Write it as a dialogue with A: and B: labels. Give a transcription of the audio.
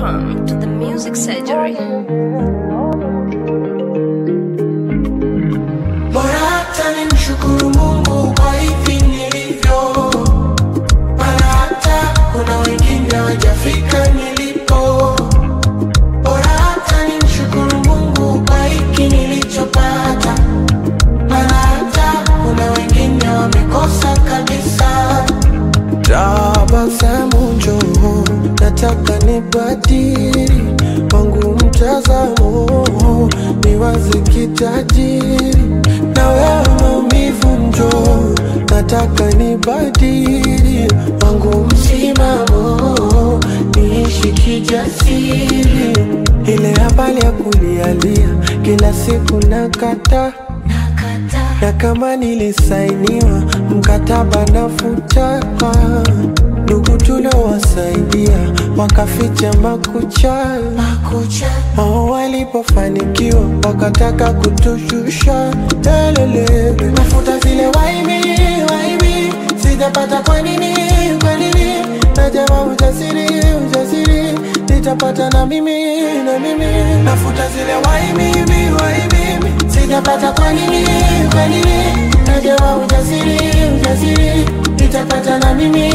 A: Welcome to the Music Surgery.
B: Nataka nibadiri wangu mtazamo, ni wazi kitajiri na wewe maumivu njo, nataka nibadili wangu msimamo, niishi kijasiri. Ile habali ya kulialia kila siku nakata. Na kama nilisainiwa mkataba nafuta, ndugu tuliowasaidia wakaficha makucha, hao walipofanikiwa wakataka kutushusha. telele, mafuta zile waibi waibi, sijapata kwa nini kwa nini? najawa ujasiri ujasiri, nitapata na mimi na mimi, mafuta zile waibi waibi, sijapata kwa nini kwa nini? najawa ujasiri ujasiri, nitapata na mimi